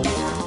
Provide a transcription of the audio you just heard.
Bye.